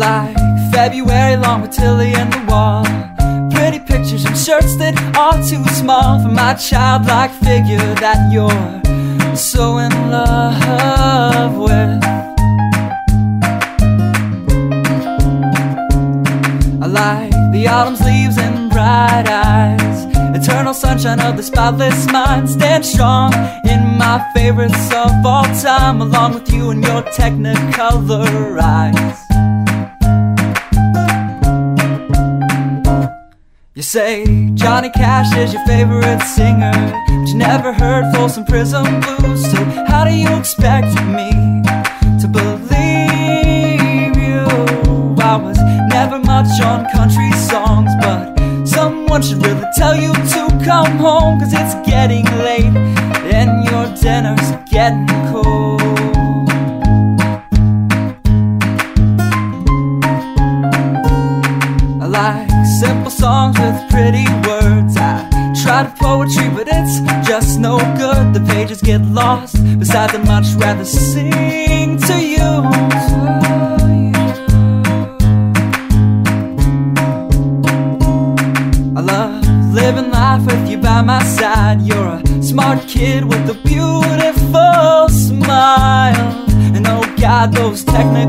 like February long with Tilly and the wall. Pretty pictures and shirts that are too small for my childlike figure that you're so in love with. I like the autumn's leaves and bright eyes. Eternal sunshine of the spotless mind. Stand strong in my favorites of all time, along with you and your technicolor eyes. You say Johnny Cash is your favorite singer, but you never heard Folsom Prison Blues. So how do you expect me to believe you? I was never much on country songs, but someone should really tell you to come home, cause it's getting late and your dinner's getting cold. simple songs with pretty words. I tried poetry, but it's just no good. The pages get lost. Besides, I'd much rather sing to you. I love living life with you by my side. You're a smart kid with a beautiful smile. And oh God, those technical.